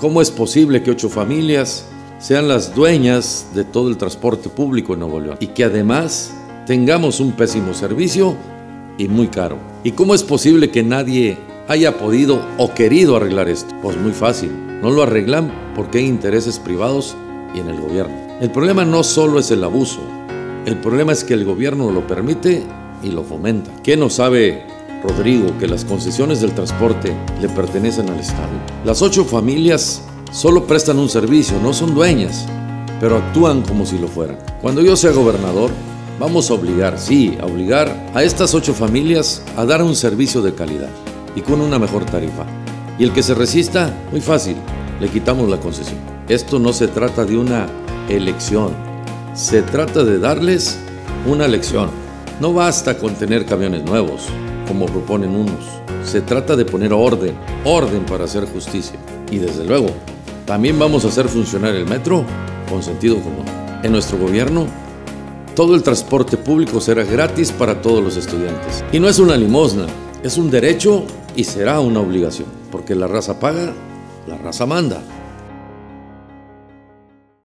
¿Cómo es posible que ocho familias sean las dueñas de todo el transporte público en Nuevo León y que además tengamos un pésimo servicio y muy caro? ¿Y cómo es posible que nadie haya podido o querido arreglar esto? Pues muy fácil, no lo arreglan porque hay intereses privados y en el gobierno. El problema no solo es el abuso, el problema es que el gobierno lo permite y lo fomenta. ¿Qué no sabe Rodrigo que las concesiones del transporte le pertenecen al Estado? Las ocho familias solo prestan un servicio, no son dueñas, pero actúan como si lo fueran. Cuando yo sea gobernador, vamos a obligar, sí, a obligar a estas ocho familias a dar un servicio de calidad y con una mejor tarifa. Y el que se resista, muy fácil, le quitamos la concesión. Esto no se trata de una elección, se trata de darles una lección. No basta con tener camiones nuevos, como proponen unos. Se trata de poner orden, orden para hacer justicia. Y desde luego, también vamos a hacer funcionar el metro con sentido común. En nuestro gobierno, todo el transporte público será gratis para todos los estudiantes. Y no es una limosna, es un derecho y será una obligación, porque la raza paga, la raza manda.